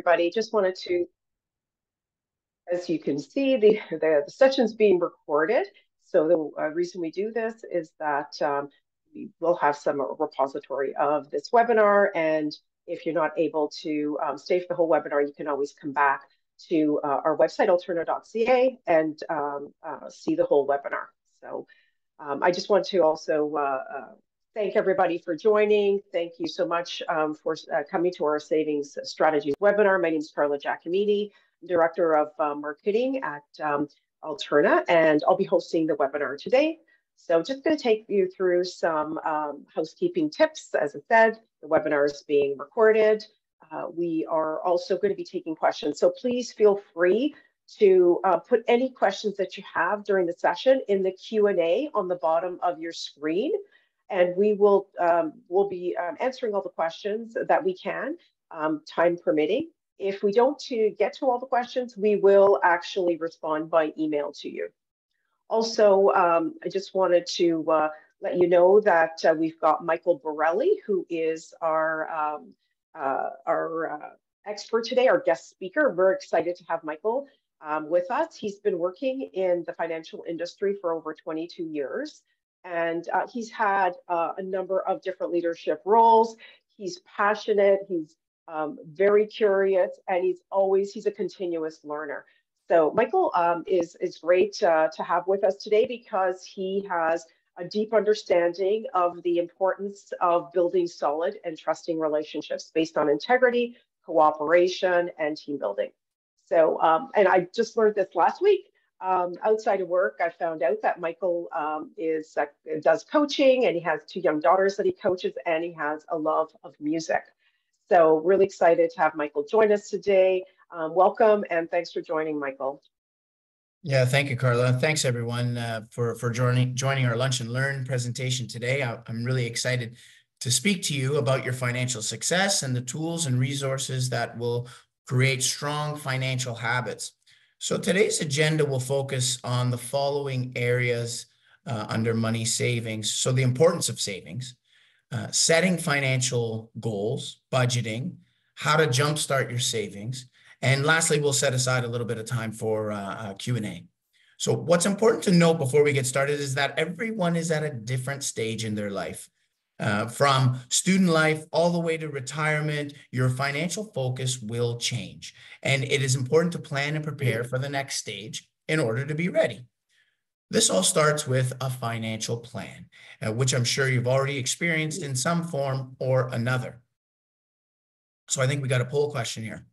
everybody. Just wanted to, as you can see, the, the, the session's being recorded. So the uh, reason we do this is that um, we will have some repository of this webinar. And if you're not able to um, stay for the whole webinar, you can always come back to uh, our website, alterna.ca, and um, uh, see the whole webinar. So um, I just want to also uh, uh, thank everybody for joining. Thank you so much um, for uh, coming to our Savings Strategies webinar. My name is Carla Giacomini, Director of uh, Marketing at um, Alterna, and I'll be hosting the webinar today. So just going to take you through some um, housekeeping tips. As I said, the webinar is being recorded. Uh, we are also going to be taking questions. So please feel free to uh, put any questions that you have during the session in the Q&A on the bottom of your screen and we will um, will be um, answering all the questions that we can, um, time permitting. If we don't to get to all the questions, we will actually respond by email to you. Also, um, I just wanted to uh, let you know that uh, we've got Michael Borrelli, who is our um, uh, our uh, expert today, our guest speaker. We're excited to have Michael um, with us. He's been working in the financial industry for over 22 years and uh, he's had uh, a number of different leadership roles. He's passionate, he's um, very curious, and he's always, he's a continuous learner. So Michael um, is, is great uh, to have with us today because he has a deep understanding of the importance of building solid and trusting relationships based on integrity, cooperation, and team building. So, um, and I just learned this last week um, outside of work, I found out that Michael um, is uh, does coaching and he has two young daughters that he coaches and he has a love of music. So really excited to have Michael join us today. Um, welcome and thanks for joining, Michael. Yeah, thank you, Carla. Thanks everyone uh, for for joining joining our Lunch and Learn presentation today. I, I'm really excited to speak to you about your financial success and the tools and resources that will create strong financial habits. So today's agenda will focus on the following areas uh, under money savings. So the importance of savings, uh, setting financial goals, budgeting, how to jumpstart your savings, and lastly, we'll set aside a little bit of time for uh, Q&A. So what's important to note before we get started is that everyone is at a different stage in their life. Uh, from student life all the way to retirement, your financial focus will change. And it is important to plan and prepare for the next stage in order to be ready. This all starts with a financial plan, uh, which I'm sure you've already experienced in some form or another. So I think we got a poll question here.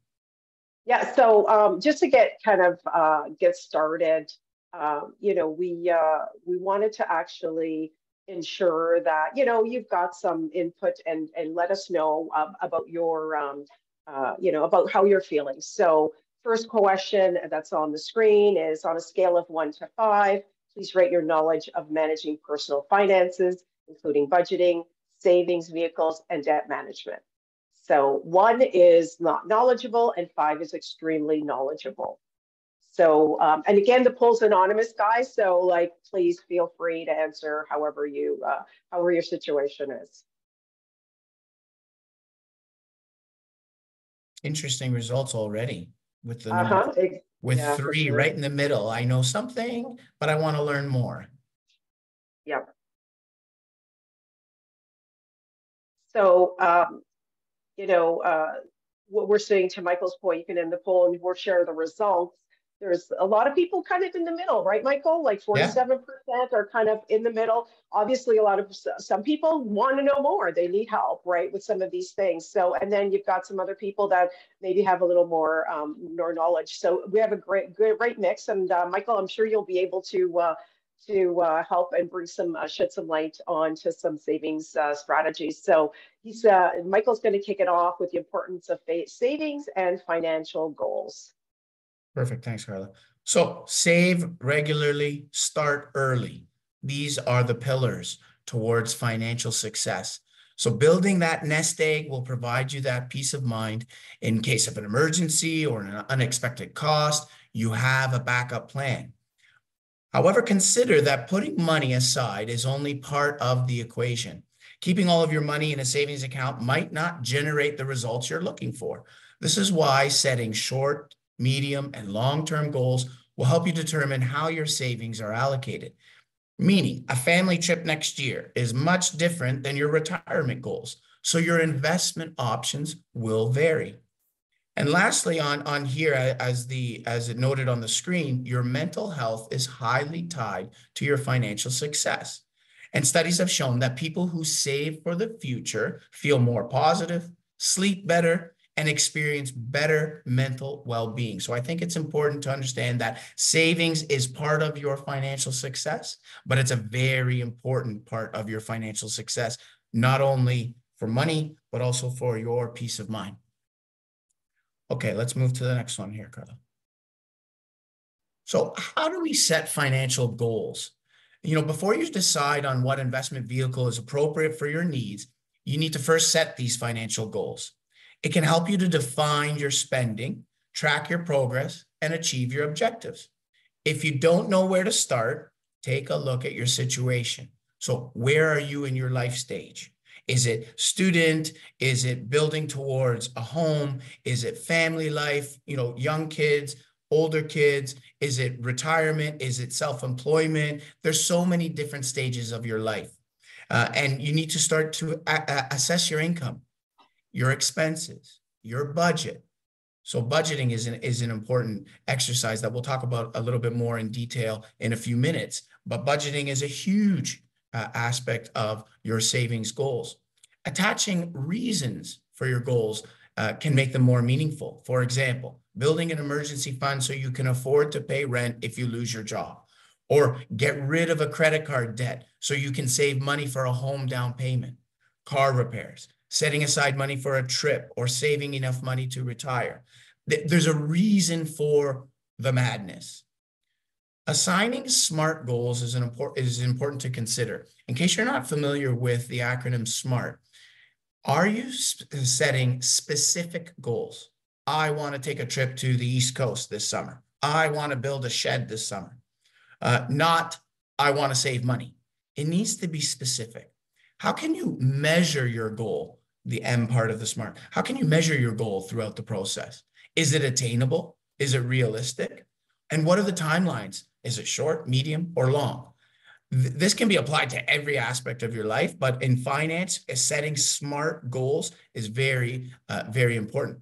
Yeah, so um, just to get kind of uh, get started, um, you know, we uh, we wanted to actually ensure that you know you've got some input and and let us know um, about your um, uh, you know about how you're feeling. So first question that's on the screen is on a scale of one to five please rate your knowledge of managing personal finances including budgeting savings vehicles and debt management. So one is not knowledgeable and five is extremely knowledgeable so, um, and again, the poll's anonymous, guys. So, like, please feel free to answer however you, uh, however your situation is. Interesting results already with the uh-huh. with yeah, three sure. right in the middle. I know something, but I want to learn more. Yep. So, um, you know, uh, what we're saying to Michael's point, you can end the poll and we'll share the results there's a lot of people kind of in the middle, right, Michael? Like 47% yeah. are kind of in the middle. Obviously, a lot of some people want to know more. They need help, right, with some of these things. So, and then you've got some other people that maybe have a little more um, more knowledge. So we have a great, great, great mix. And uh, Michael, I'm sure you'll be able to uh, to uh, help and bring some uh, shed some light onto some savings uh, strategies. So he's uh, Michael's going to kick it off with the importance of savings and financial goals. Perfect. Thanks, Carla. So save regularly, start early. These are the pillars towards financial success. So building that nest egg will provide you that peace of mind in case of an emergency or an unexpected cost, you have a backup plan. However, consider that putting money aside is only part of the equation. Keeping all of your money in a savings account might not generate the results you're looking for. This is why setting short, medium, and long-term goals will help you determine how your savings are allocated. Meaning, a family trip next year is much different than your retirement goals, so your investment options will vary. And lastly, on, on here, as the as it noted on the screen, your mental health is highly tied to your financial success. And studies have shown that people who save for the future feel more positive, sleep better, and experience better mental well-being. So I think it's important to understand that savings is part of your financial success, but it's a very important part of your financial success, not only for money, but also for your peace of mind. Okay, let's move to the next one here, Carla. So how do we set financial goals? You know, before you decide on what investment vehicle is appropriate for your needs, you need to first set these financial goals. It can help you to define your spending, track your progress, and achieve your objectives. If you don't know where to start, take a look at your situation. So where are you in your life stage? Is it student? Is it building towards a home? Is it family life? You know, young kids, older kids? Is it retirement? Is it self-employment? There's so many different stages of your life. Uh, and you need to start to assess your income, your expenses, your budget. So budgeting is an, is an important exercise that we'll talk about a little bit more in detail in a few minutes. But budgeting is a huge uh, aspect of your savings goals. Attaching reasons for your goals uh, can make them more meaningful. For example, building an emergency fund so you can afford to pay rent if you lose your job, or get rid of a credit card debt so you can save money for a home down payment, car repairs, setting aside money for a trip, or saving enough money to retire. There's a reason for the madness. Assigning SMART goals is, an important, is important to consider. In case you're not familiar with the acronym SMART, are you setting specific goals? I want to take a trip to the East Coast this summer. I want to build a shed this summer. Uh, not, I want to save money. It needs to be specific. How can you measure your goal, the M part of the SMART? How can you measure your goal throughout the process? Is it attainable? Is it realistic? And what are the timelines? Is it short, medium, or long? This can be applied to every aspect of your life, but in finance, setting smart goals is very, uh, very important.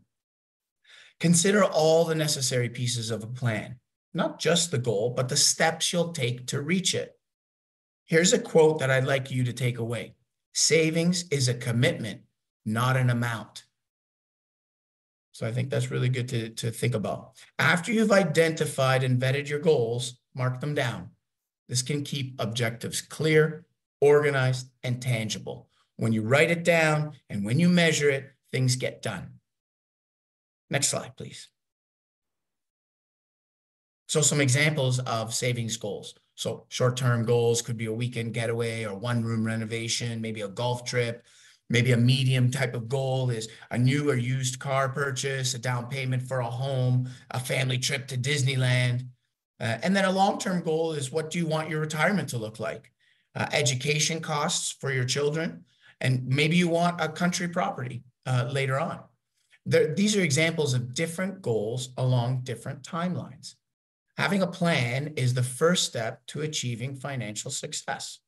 Consider all the necessary pieces of a plan, not just the goal, but the steps you'll take to reach it. Here's a quote that I'd like you to take away Savings is a commitment, not an amount. So I think that's really good to, to think about. After you've identified and vetted your goals, mark them down. This can keep objectives clear, organized, and tangible. When you write it down and when you measure it, things get done. Next slide, please. So some examples of savings goals. So short-term goals could be a weekend getaway or one-room renovation, maybe a golf trip, maybe a medium type of goal is a new or used car purchase, a down payment for a home, a family trip to Disneyland. Uh, and then a long-term goal is what do you want your retirement to look like? Uh, education costs for your children, and maybe you want a country property uh, later on. There, these are examples of different goals along different timelines. Having a plan is the first step to achieving financial success.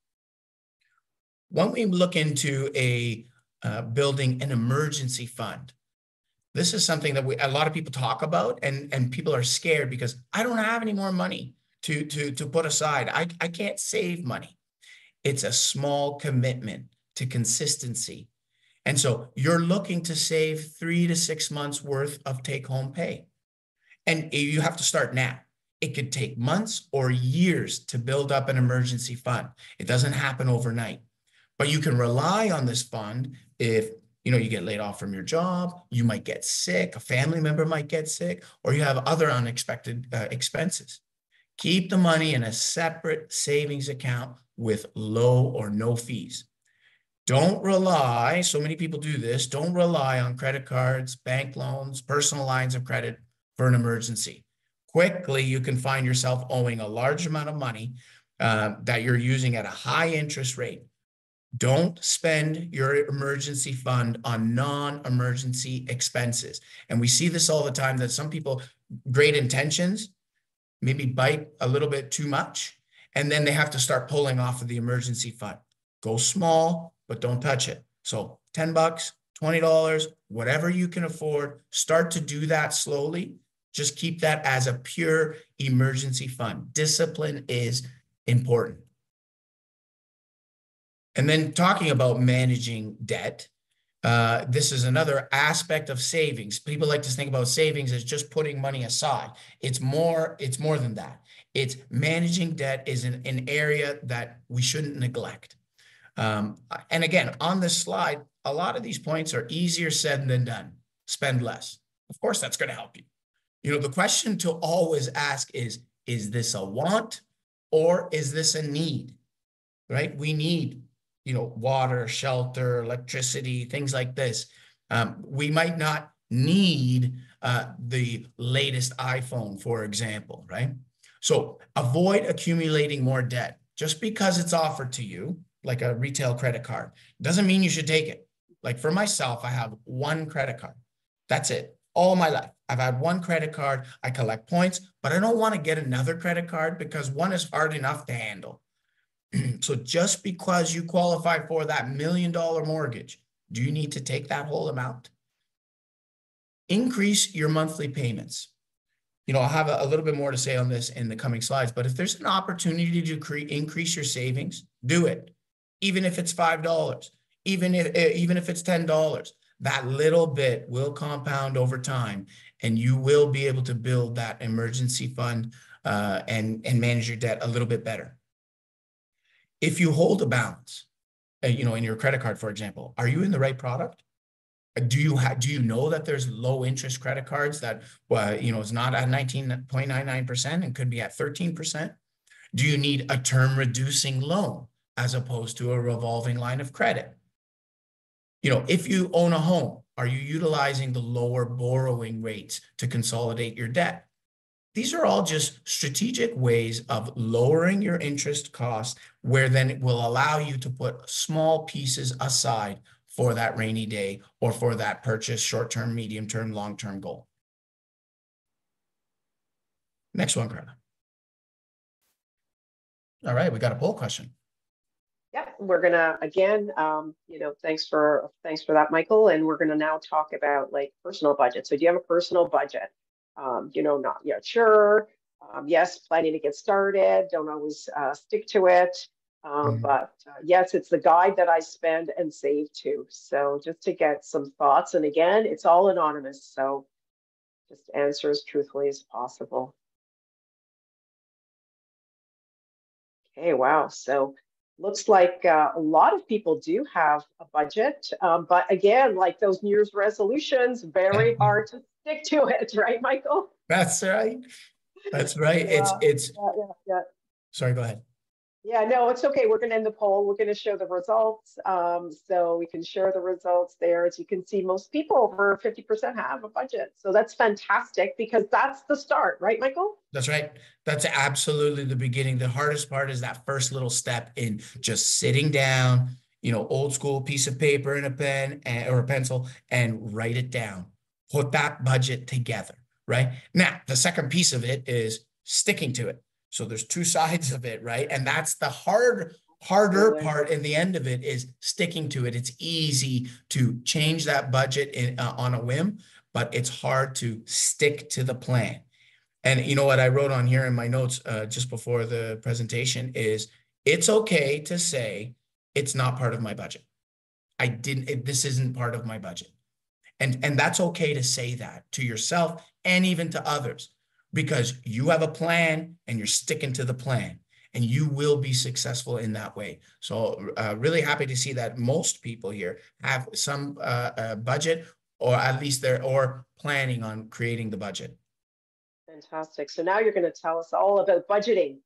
When we look into a uh, building an emergency fund, this is something that we, a lot of people talk about and, and people are scared because I don't have any more money to, to, to put aside. I, I can't save money. It's a small commitment to consistency. And so you're looking to save three to six months worth of take home pay. And you have to start now. It could take months or years to build up an emergency fund. It doesn't happen overnight, but you can rely on this fund if you know, you get laid off from your job, you might get sick, a family member might get sick, or you have other unexpected uh, expenses. Keep the money in a separate savings account with low or no fees. Don't rely, so many people do this, don't rely on credit cards, bank loans, personal lines of credit for an emergency. Quickly, you can find yourself owing a large amount of money uh, that you're using at a high interest rate Don't spend your emergency fund on non-emergency expenses. And we see this all the time that some people, great intentions, maybe bite a little bit too much, and then they have to start pulling off of the emergency fund. Go small, but don't touch it. So 10 bucks, $20, whatever you can afford, start to do that slowly. Just keep that as a pure emergency fund. Discipline is important. And then talking about managing debt, uh, this is another aspect of savings. People like to think about savings as just putting money aside. It's more, it's more than that. It's managing debt is an, an area that we shouldn't neglect. Um, and again, on this slide, a lot of these points are easier said than done. Spend less. Of course, that's going to help you. You know, the question to always ask is, is this a want or is this a need? Right? We need you know, water, shelter, electricity, things like this. Um, we might not need uh, the latest iPhone, for example, right? So avoid accumulating more debt. Just because it's offered to you, like a retail credit card, doesn't mean you should take it. Like for myself, I have one credit card. That's it. All my life. I've had one credit card. I collect points, but I don't want to get another credit card because one is hard enough to handle. so just because you qualify for that million dollar mortgage, do you need to take that whole amount? Increase your monthly payments. You know, I'll have a, a little bit more to say on this in the coming slides, but if there's an opportunity to cre- increase your savings, do it. Even if it's $5, even if, eh, even if it's $10, that little bit will compound over time and you will be able to build that emergency fund uh, and, and manage your debt a little bit better if you hold a balance, uh, you know, in your credit card, for example, are you in the right product? Uh, do you have, do you know that there's low interest credit cards that, you know, is not at 19.99% and could be at 13%? Do you need a term reducing loan as opposed to a revolving line of credit? You know, if you own a home, are you utilizing the lower borrowing rates to consolidate your debt? These are all just strategic ways of lowering your interest cost, where then it will allow you to put small pieces aside for that rainy day or for that purchase, short term, medium term, long term goal. Next one, Carla. All right, we got a poll question. Yeah, we're gonna again, um, you know, thanks for thanks for that, Michael. And we're gonna now talk about like personal budget. So, do you have a personal budget? Um, you know, not yet sure. Um, yes, planning to get started. Don't always uh, stick to it. Um, mm. But uh, yes, it's the guide that I spend and save to. So just to get some thoughts. And again, it's all anonymous. So just answer as truthfully as possible. Okay, wow. So looks like uh, a lot of people do have a budget. Um, but again, like those New Year's resolutions, very hard to stick to it, right, Michael? That's right. That's right. Yeah, it's it's. Yeah, yeah, yeah. Sorry, go ahead. Yeah, no, it's okay. We're going to end the poll. We're going to show the results. Um, so we can share the results there. As you can see, most people over 50% have a budget. So that's fantastic because that's the start, right, Michael? That's right. That's absolutely the beginning. The hardest part is that first little step in just sitting down, you know, old school piece of paper and a pen and, or a pencil and write it down put that budget together, right? Now, the second piece of it is sticking to it. So there's two sides of it, right? And that's the hard harder part in the end of it is sticking to it. It's easy to change that budget in, uh, on a whim, but it's hard to stick to the plan. And you know what I wrote on here in my notes uh, just before the presentation is it's okay to say it's not part of my budget. I didn't, it, this isn't part of my budget. And, and that's okay to say that to yourself and even to others because you have a plan and you're sticking to the plan and you will be successful in that way. So uh, really happy to see that most people here have some uh, uh, budget or at least they're or planning on creating the budget. Fantastic. So now you're going to tell us all about budgeting.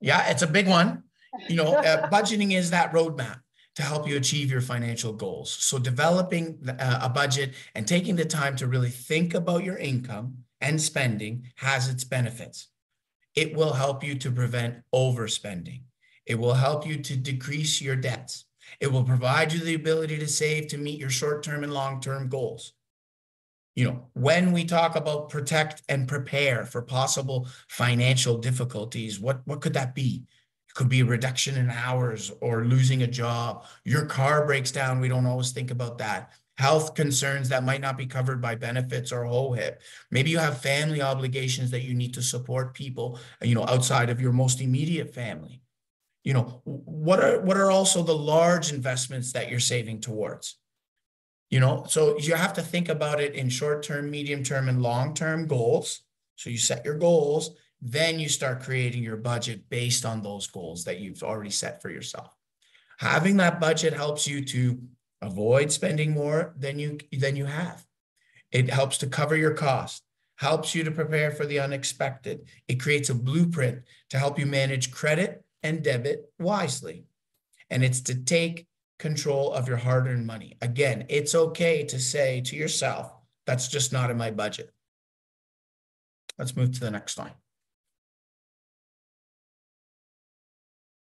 Yeah, it's a big one. You know, uh, budgeting is that roadmap to help you achieve your financial goals. So, developing uh, a budget and taking the time to really think about your income and spending has its benefits. It will help you to prevent overspending, it will help you to decrease your debts. It will provide you the ability to save to meet your short-term and long-term goals. You know, when we talk about protect and prepare for possible financial difficulties, what, what could that be? Could be a reduction in hours or losing a job. Your car breaks down. We don't always think about that. Health concerns that might not be covered by benefits or OHIP. Maybe you have family obligations that you need to support people, you know, outside of your most immediate family. You know, what are what are also the large investments that you're saving towards? You know, so you have to think about it in short term, medium term, and long term goals. So you set your goals then you start creating your budget based on those goals that you've already set for yourself. Having that budget helps you to avoid spending more than you than you have. It helps to cover your cost, helps you to prepare for the unexpected. It creates a blueprint to help you manage credit and debit wisely. And it's to take control of your hard-earned money. Again, it's okay to say to yourself, that's just not in my budget. Let's move to the next slide.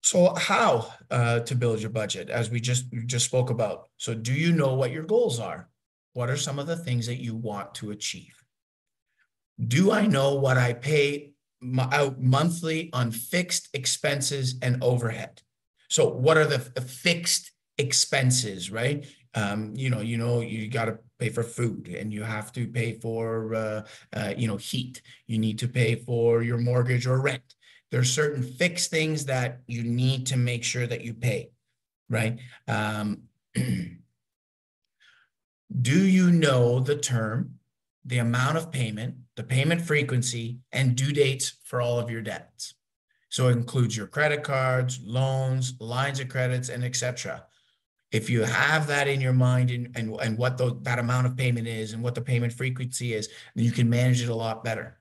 So how uh, to build your budget, as we just just spoke about. So do you know what your goals are? What are some of the things that you want to achieve? Do I know what I pay out monthly on fixed expenses and overhead? So what are the, fixed expenses, right? Um, you know, you know, you got to pay for food and you have to pay for, uh, uh, you know, heat. You need to pay for your mortgage or rent there's certain fixed things that you need to make sure that you pay, right? Um, do you know the term, the amount of payment, the payment frequency, and due dates for all of your debts? So it includes your credit cards, loans, lines of credits, and etc. If you have that in your mind and, and, and what the, that amount of payment is and what the payment frequency is, then you can manage it a lot better.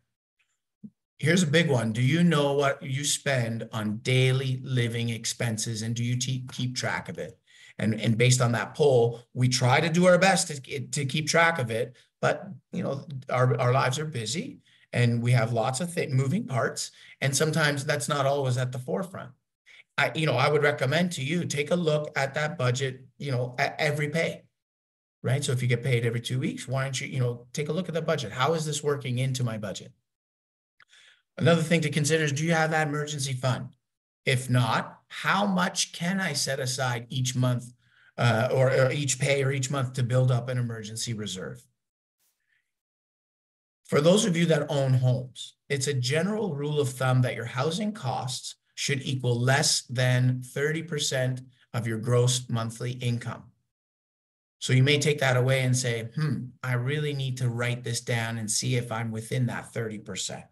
Here's a big one. Do you know what you spend on daily living expenses and do you keep track of it? And, and based on that poll, we try to do our best to, to keep track of it. But, you know, our, our lives are busy and we have lots of th- moving parts. And sometimes that's not always at the forefront. I, you know, I would recommend to you take a look at that budget, you know, at every pay, right? So if you get paid every two weeks, why don't you, you know, take a look at the budget? How is this working into my budget? Another thing to consider is do you have that emergency fund? If not, how much can I set aside each month uh, or, or each pay or each month to build up an emergency reserve? For those of you that own homes, it's a general rule of thumb that your housing costs should equal less than 30% of your gross monthly income. So you may take that away and say, hmm, I really need to write this down and see if I'm within that 30%.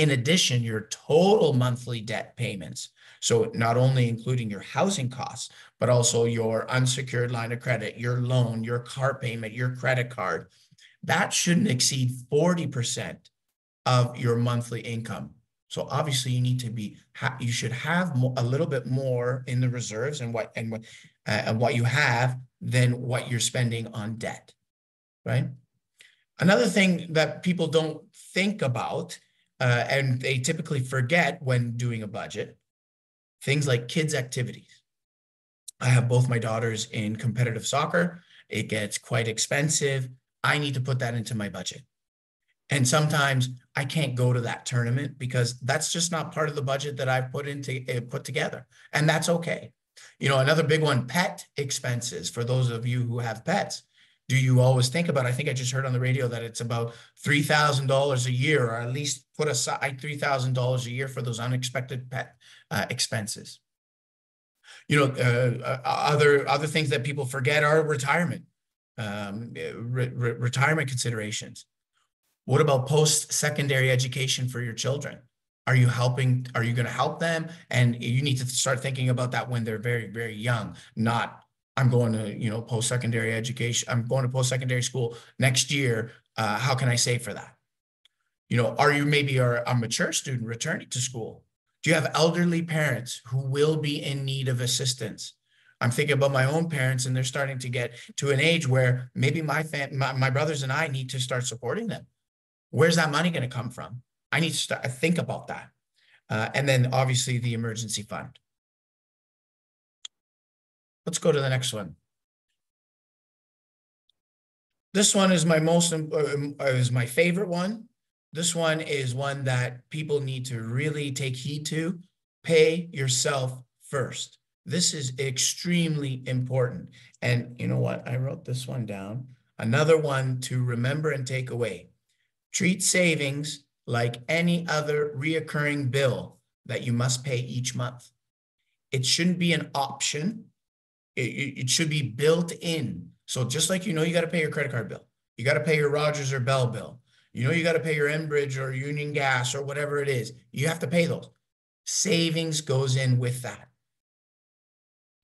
In addition, your total monthly debt payments, so not only including your housing costs, but also your unsecured line of credit, your loan, your car payment, your credit card, that shouldn't exceed 40% of your monthly income. So obviously you need to be, you should have a little bit more in the reserves and what, and what, uh, and what you have than what you're spending on debt, right? Another thing that people don't think about uh, and they typically forget when doing a budget things like kids' activities. I have both my daughters in competitive soccer. It gets quite expensive. I need to put that into my budget. And sometimes I can't go to that tournament because that's just not part of the budget that I've put into uh, put together. And that's okay. You know, another big one, pet expenses for those of you who have pets do you always think about? I think I just heard on the radio that it's about three thousand dollars a year, or at least put aside three thousand dollars a year for those unexpected pet uh, expenses. You know, uh, uh, other other things that people forget are retirement, um, re re retirement considerations. What about post secondary education for your children? Are you helping? Are you going to help them? And you need to start thinking about that when they're very, very young, not I'm going to, you know, post-secondary education. I'm going to post-secondary school next year. Uh, how can I save for that? You know, are you maybe a, a mature student returning to school? Do you have elderly parents who will be in need of assistance? I'm thinking about my own parents, and they're starting to get to an age where maybe my, fam- my, my brothers and I need to start supporting them. Where's that money going to come from? I need to start think about that, uh, and then obviously the emergency fund. Let's go to the next one. This one is my most, uh, is my favorite one. This one is one that people need to really take heed to. Pay yourself first. This is extremely important. And you know what? I wrote this one down. Another one to remember and take away. Treat savings like any other reoccurring bill that you must pay each month. It shouldn't be an option. It, it should be built in. So just like you know you got to pay your credit card bill, you got to pay your Rogers or Bell bill. You know you got to pay your Enbridge or Union Gas or whatever it is. You have to pay those. Savings goes in with that.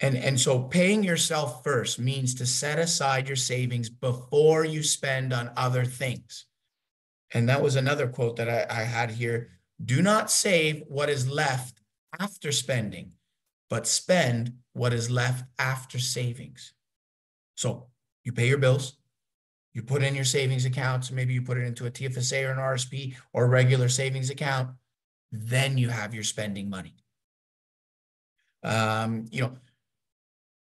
And, and so paying yourself first means to set aside your savings before you spend on other things. And that was another quote that I, I had here. Do not save what is left after spending, but spend what is left after savings. So you pay your bills, you put in your savings accounts, maybe you put it into a TFSA or an RSP or a regular savings account, then you have your spending money. Um, you know,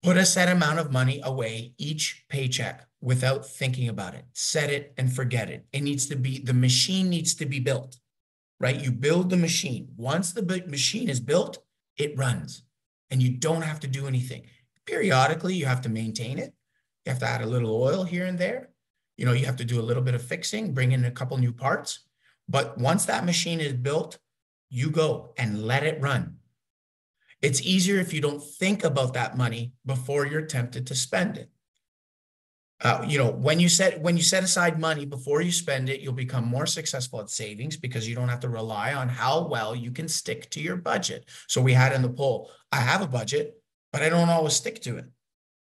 put a set amount of money away each paycheck without thinking about it. Set it and forget it. It needs to be, the machine needs to be built, right? You build the machine. Once the machine is built, it runs and you don't have to do anything. Periodically, you have to maintain it. You have to add a little oil here and there. You know, you have to do a little bit of fixing, bring in a couple new parts. But once that machine is built, you go and let it run. It's easier if you don't think about that money before you're tempted to spend it. Uh, you know, when you set when you set aside money before you spend it, you'll become more successful at savings because you don't have to rely on how well you can stick to your budget. So we had in the poll, I have a budget, but I don't always stick to it.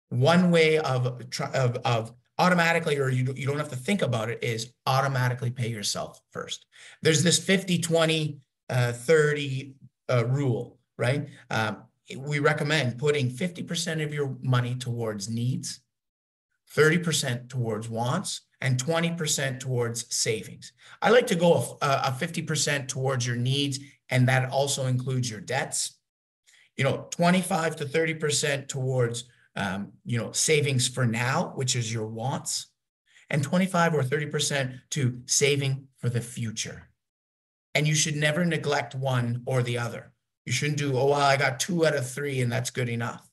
One way of of, of automatically, or you, you don't have to think about it, is automatically pay yourself first. There's this 50, 20, uh, 30 uh, rule, right? Um, we recommend putting 50% of your money towards needs 30% towards wants, and 20% towards savings. I like to go a, a 50% towards your needs, and that also includes your debts. You know, 25 to 30% towards, um, you know, savings for now, which is your wants, and 25 or 30% to saving for the future. And you should never neglect one or the other. You shouldn't do, oh, well, I got two out of three and that's good enough,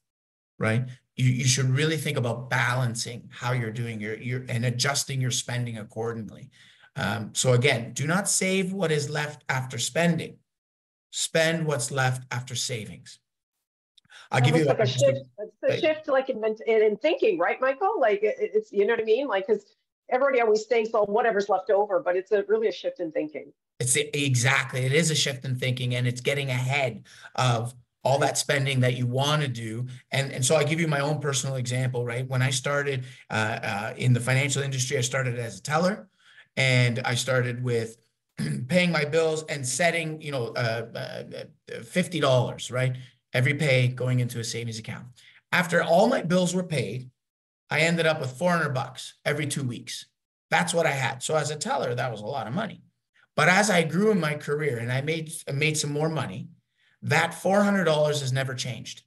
right? You, you should really think about balancing how you're doing your, your and adjusting your spending accordingly. Um, so again, do not save what is left after spending. Spend what's left after savings. I'll give you like a, a shift. It's a shift, like in, in thinking, right, Michael? Like it, it's you know what I mean? Like because everybody always thinks, "Oh, whatever's left over," but it's a really a shift in thinking. It's exactly it is a shift in thinking, and it's getting ahead of all that spending that you want to do. And, and so I give you my own personal example, right? When I started uh, uh, in the financial industry, I started as a teller and I started with paying my bills and setting, you know, uh, uh $50, right? Every pay going into a savings account. After all my bills were paid, I ended up with 400 bucks every two weeks. That's what I had. So as a teller, that was a lot of money. But as I grew in my career and I made, made some more money, that $400 has never changed.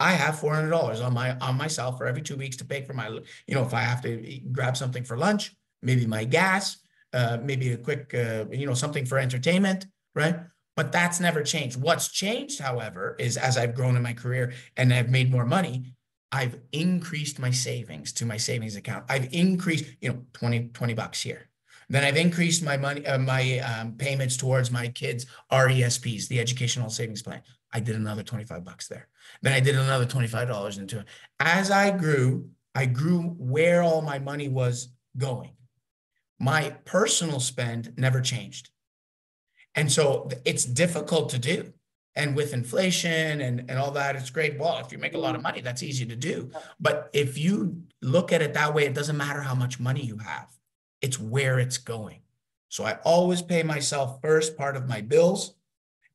I have $400 on my on myself for every two weeks to pay for my, you know, if I have to grab something for lunch, maybe my gas, uh, maybe a quick, uh, you know, something for entertainment, right? But that's never changed. What's changed, however, is as I've grown in my career and I've made more money, I've increased my savings to my savings account. I've increased, you know, 20, 20 bucks here, then I've increased my money, uh, my um, payments towards my kids' RESPs, the Educational Savings Plan. I did another 25 bucks there. Then I did another $25 into it. As I grew, I grew where all my money was going. My personal spend never changed. And so it's difficult to do. And with inflation and, and all that, it's great. Well, if you make a lot of money, that's easy to do. But if you look at it that way, it doesn't matter how much money you have it's where it's going. So I always pay myself first part of my bills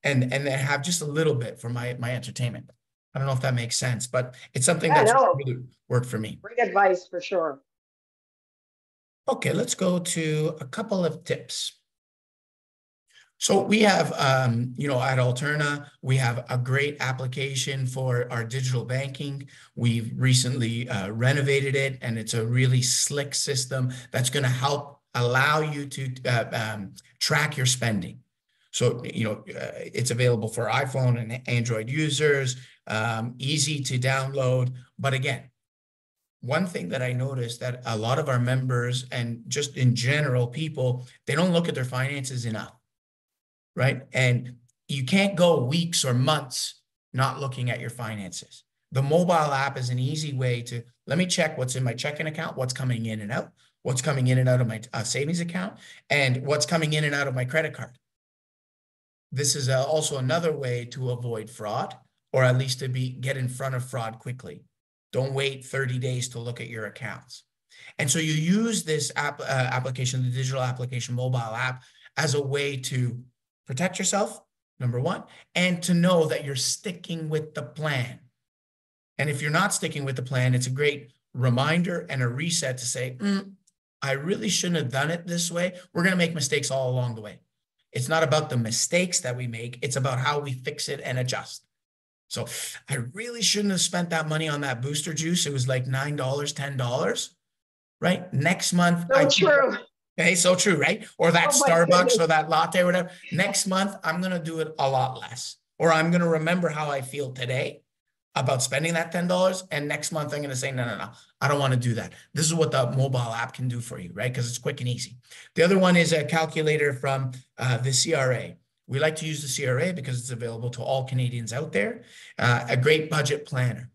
and and then have just a little bit for my my entertainment. I don't know if that makes sense, but it's something yeah, that's no. really worked for me. Great advice for sure. Okay, let's go to a couple of tips. So we have, um, you know, at Alterna, we have a great application for our digital banking. We've recently uh, renovated it, and it's a really slick system that's going to help allow you to uh, um, track your spending. So, you know, uh, it's available for iPhone and Android users, um, easy to download. But again, one thing that I noticed that a lot of our members and just in general people, they don't look at their finances enough right? And you can't go weeks or months not looking at your finances. The mobile app is an easy way to let me check what's in my checking account, what's coming in and out, what's coming in and out of my uh, savings account, and what's coming in and out of my credit card. This is uh, also another way to avoid fraud, or at least to be get in front of fraud quickly. Don't wait 30 days to look at your accounts. And so you use this app uh, application, the digital application mobile app, as a way to protect yourself, number one, and to know that you're sticking with the plan. And if you're not sticking with the plan, it's a great reminder and a reset to say, mm, I really shouldn't have done it this way. We're going to make mistakes all along the way. It's not about the mistakes that we make, it's about how we fix it and adjust. So I really shouldn't have spent that money on that booster juice. It was like $9, $10, right? Next month, so I true. Okay, so true, right? Or that oh Starbucks or that latte or whatever. Next month, I'm going to do it a lot less. Or I'm going to remember how I feel today about spending that $10. And next month, I'm going to say, no, no, no, I don't want to do that. This is what the mobile app can do for you, right? Because it's quick and easy. The other one is a calculator from uh, the CRA. We like to use the CRA because it's available to all Canadians out there. Uh, a great budget planner.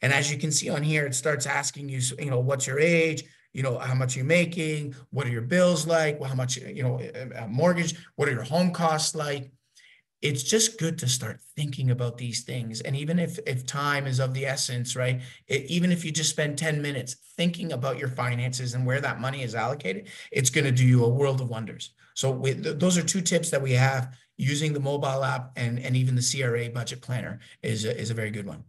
And as you can see on here, it starts asking you, you know, what's your age? You know, how much you're making, what are your bills like, well, how much, you know, mortgage, what are your home costs like? It's just good to start thinking about these things. And even if if time is of the essence, right? It, even if you just spend 10 minutes thinking about your finances and where that money is allocated, it's going to do you a world of wonders. So we, th those are two tips that we have using the mobile app and, and even the CRA budget planner is a, is a very good one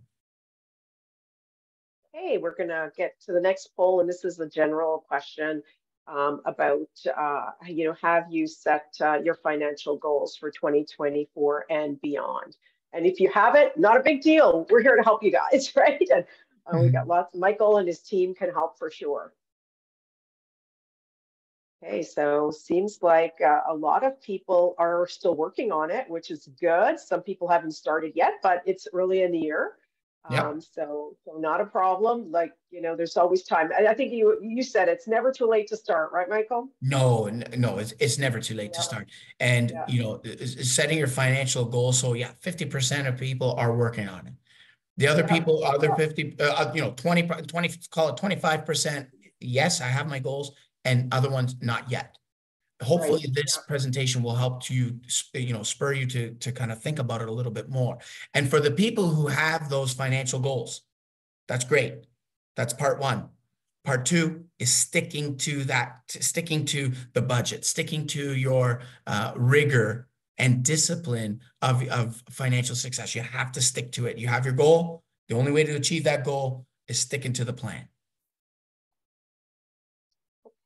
okay, we're going to get to the next poll, and this is the general question um, about, uh, you know, have you set uh, your financial goals for 2024 and beyond? And if you haven't, not a big deal. We're here to help you guys, right? And uh, we got mm-hmm. lots. Michael and his team can help for sure. Okay, so seems like uh, a lot of people are still working on it, which is good. Some people haven't started yet, but it's early in the year. Yeah. Um, so, so not a problem. Like, you know, there's always time. I, I think you you said it's never too late to start, right, Michael? No, no, it's, it's never too late yeah. to start. And, yeah. you know, setting your financial goals. So yeah, 50% of people are working on it. The other yeah. people, other 50, uh, uh, you know, 20, 20, call it 25%. Yes, I have my goals and other ones not yet hopefully right. this presentation will help to you you know spur you to to kind of think about it a little bit more. And for the people who have those financial goals that's great. That's part one. Part two is sticking to that sticking to the budget sticking to your uh, rigor and discipline of, of financial success. You have to stick to it. You have your goal. The only way to achieve that goal is sticking to the plan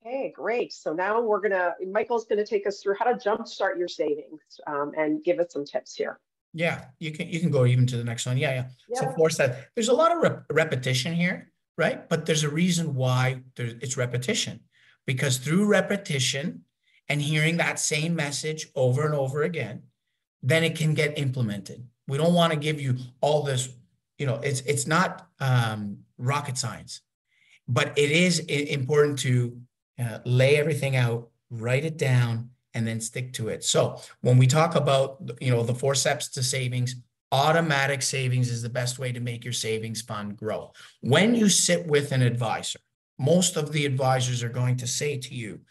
Okay, great. So now we're gonna, Michael's gonna take us through how to jumpstart your savings um, and give us some tips here. Yeah, you can you can go even to the next one. Yeah, yeah. yeah. So force that. There's a lot of rep repetition here, right? But there's a reason why there, it's repetition, because through repetition and hearing that same message over and over again, then it can get implemented. We don't want to give you all this. You know, it's it's not um, rocket science, but it is important to uh, lay everything out, write it down, and then stick to it. So when we talk about, you know, the four steps to savings, automatic savings is the best way to make your savings fund grow. When you sit with an advisor, most of the advisors are going to say to you,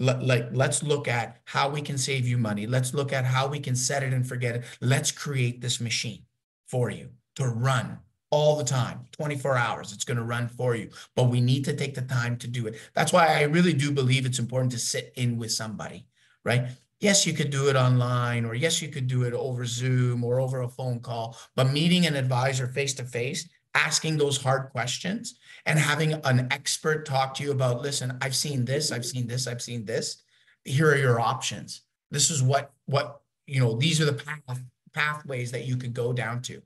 like let's look at how we can save you money let's look at how we can set it and forget it let's create this machine for you to run all the time 24 hours it's going to run for you but we need to take the time to do it. That's why i really do believe it's important to sit in with somebody right? Yes you could do it online or yes you could do it over zoom or over a phone call but meeting an advisor face to face asking those hard questions and having an expert talk to you about listen i've seen this i've seen this i've seen this. Here are your options. This is what what you know, these are the path, pathways that you could go down to.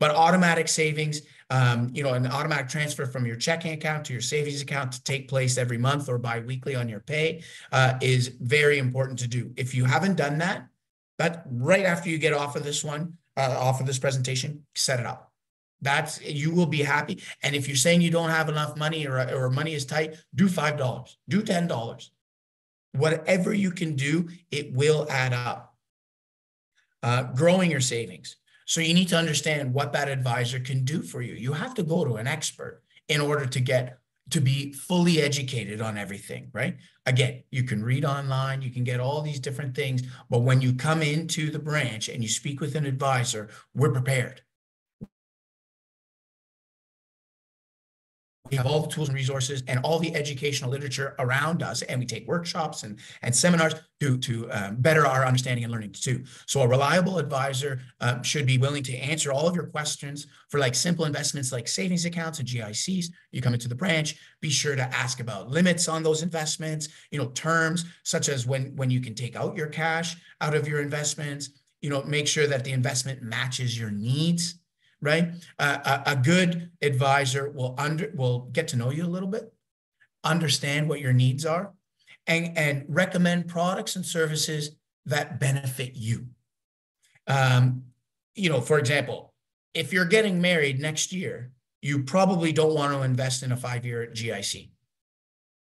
But automatic savings, um, you know, an automatic transfer from your checking account to your savings account to take place every month or biweekly on your pay uh, is very important to do. If you haven't done that, but right after you get off of this one, uh, off of this presentation, set it up. That's you will be happy. And if you're saying you don't have enough money or, or money is tight, do five dollars, do ten dollars. Whatever you can do, it will add up. Uh, growing your savings. So you need to understand what that advisor can do for you. You have to go to an expert in order to get to be fully educated on everything, right? Again, you can read online, you can get all these different things, but when you come into the branch and you speak with an advisor, we're prepared. We have all the tools and resources and all the educational literature around us and we take workshops and, and seminars to, to um, better our understanding and learning too. So a reliable advisor um, should be willing to answer all of your questions for like simple investments like savings accounts and gics you come into the branch be sure to ask about limits on those investments you know terms such as when when you can take out your cash out of your investments. You know make sure that the investment matches your needs right? Uh, a, a good advisor will under will get to know you a little bit, understand what your needs are, and and recommend products and services that benefit you. Um, you know, for example, if you're getting married next year, you probably don't want to invest in a five-year GIC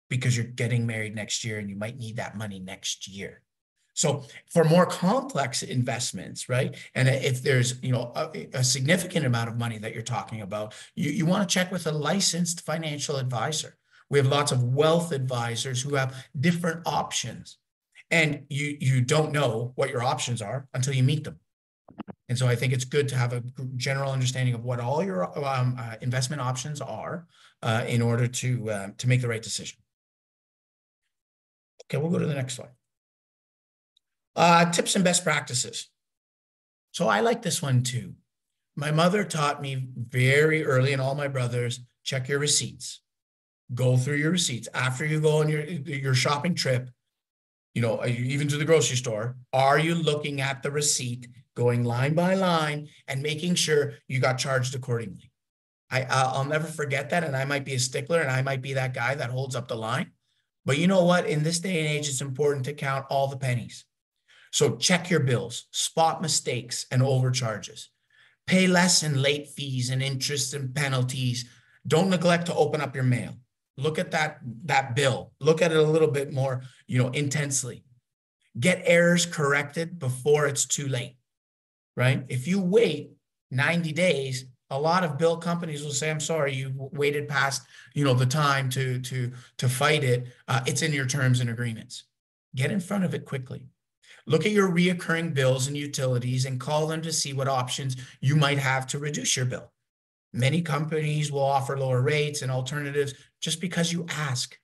because you're getting married next year and you might need that money next year. So for more complex investments, right? And if there's, you know, a, a significant amount of money that you're talking about, you, you want to check with a licensed financial advisor. We have lots of wealth advisors who have different options. And you you don't know what your options are until you meet them. And so I think it's good to have a general understanding of what all your um, uh, investment options are uh, in order to uh, to make the right decision. Okay, we'll go to the next slide. Uh, tips and best practices. So I like this one too. My mother taught me very early, and all my brothers check your receipts. Go through your receipts after you go on your your shopping trip. You know, uh, even to the grocery store. Are you looking at the receipt, going line by line, and making sure you got charged accordingly? I I'll never forget that, and I might be a stickler, and I might be that guy that holds up the line. But you know what? In this day and age, it's important to count all the pennies. So check your bills, spot mistakes and overcharges. Pay less in late fees and interest and penalties. Don't neglect to open up your mail. Look at that, that bill. Look at it a little bit more, you know, intensely. Get errors corrected before it's too late, right? If you wait 90 days, a lot of bill companies will say, "I'm sorry, you waited past, you know, the time to to to fight it. Uh, it's in your terms and agreements. Get in front of it quickly. Look at your reoccurring bills and utilities and call them to see what options you might have to reduce your bill. Many companies will offer lower rates and alternatives just because you ask.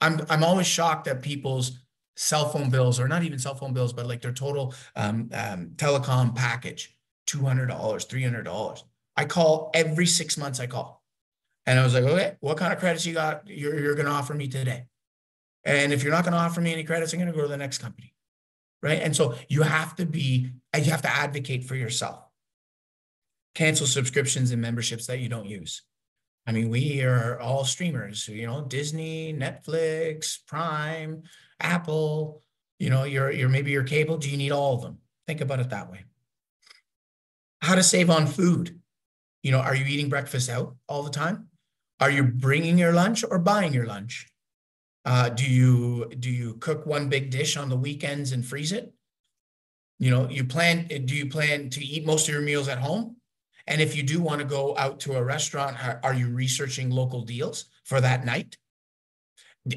I'm, I'm always shocked that people's cell phone bills, or not even cell phone bills, but like their total um, um, telecom package, $200, $300. I call every six months, I call. And I was like, okay, what kind of credits you got you're, you're going to offer me today? And if you're not going to offer me any credits, I'm going to go to the next company right? And so you have to be, you have to advocate for yourself. Cancel subscriptions and memberships that you don't use. I mean, we are all streamers, you know, Disney, Netflix, Prime, Apple, you know, your, your maybe your cable. Do you need all of them? Think about it that way. How to save on food. You know, are you eating breakfast out all the time? Are you bringing your lunch or buying your lunch? Uh, do you do you cook one big dish on the weekends and freeze it? You know, you plan. Do you plan to eat most of your meals at home? And if you do want to go out to a restaurant, are you researching local deals for that night?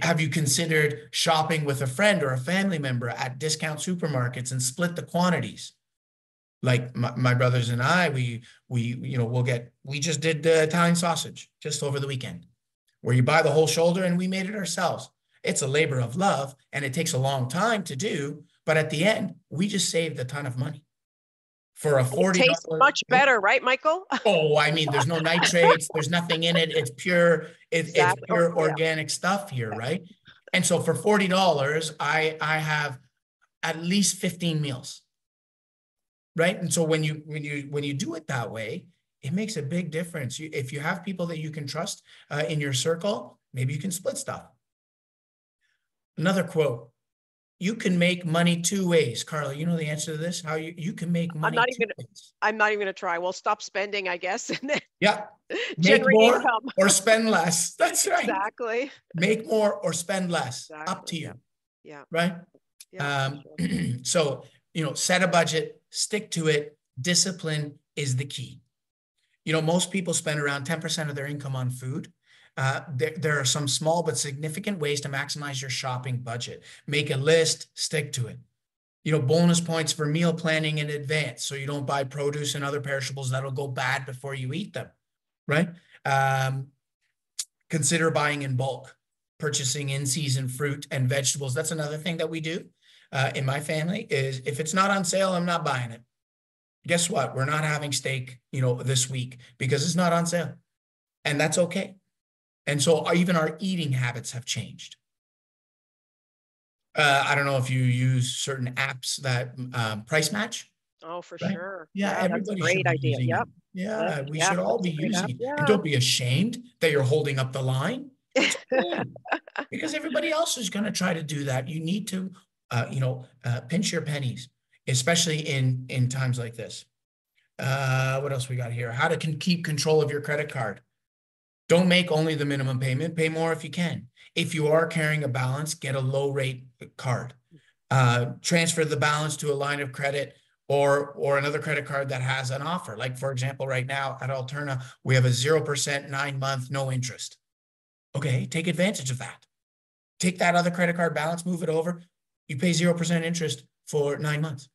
Have you considered shopping with a friend or a family member at discount supermarkets and split the quantities? Like my, my brothers and I, we we you know we'll get we just did the Italian sausage just over the weekend, where you buy the whole shoulder and we made it ourselves. It's a labor of love and it takes a long time to do. But at the end, we just saved a ton of money for a forty. It tastes much better, right, Michael? oh, I mean, there's no nitrates, there's nothing in it. It's pure, it, exactly. it's pure oh, organic stuff here, right? And so for forty dollars, I I have at least fifteen meals. right? And so when you when you when you do it that way, it makes a big difference. You, if you have people that you can trust uh, in your circle, maybe you can split stuff. Another quote you can make money two ways. Carla, you know the answer to this? How you, you can make money I'm not even ways. I'm not even gonna try. Well, stop spending, I guess. And then yeah. Make more income. or spend less. That's right. Exactly. Make more or spend less. Exactly. Up to you. Yeah. Right? Yeah. Um, sure. so, you know, set a budget, stick to it. Discipline is the key. You know, most people spend around 10% of their income on food. Uh, there, there are some small but significant ways to maximize your shopping budget. Make a list, stick to it. You know, bonus points for meal planning in advance so you don't buy produce and other perishables that'll go bad before you eat them, right? Um, consider buying in bulk, purchasing in season fruit and vegetables. That's another thing that we do uh, in my family is if it's not on sale, I'm not buying it. Guess what? We're not having steak, you know, this week because it's not on sale. And that's okay. And so even our eating habits have changed. Uh, I don't know if you use certain apps that um, price match. Oh, for right? sure. Yeah, yeah everybody great idea. Yep. Yeah, we should all be using. Yeah. And don't be ashamed that you're holding up the line. because everybody else is going to try to do that. You need to, uh, you know, uh, pinch your pennies, especially in in times like this. Uh, what else we got here? How to can keep control of your credit card. Don't make only the minimum payment, pay more if you can. If you are carrying a balance, get a low rate card. Uh, transfer the balance to a line of credit or or another credit card that has an offer. Like for example, right now at Alterna, we have a 0% nine month, no interest. Okay, take advantage of that. Take that other credit card balance, move it over. You pay 0% interest for nine months